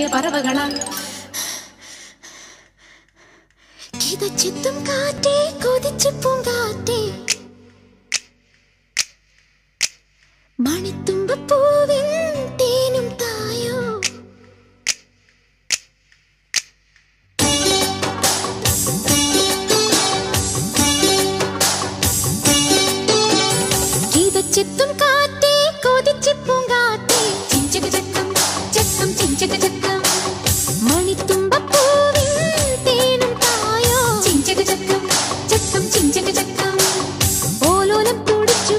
ചെറിയ പറവകളാ. ചിത്തും കാറ്റേ കൊതിച്ചു പൂങ്കാറ്റേ. മണിത്തുമ്പൂവിൻ തേനും തായോ. കിതച്ചെത്തും കാറ്റേ കൊതിച്ചു ചക്കം ചിഞ്ചക ചക്കം ഓലോലം പൊടിച്ചു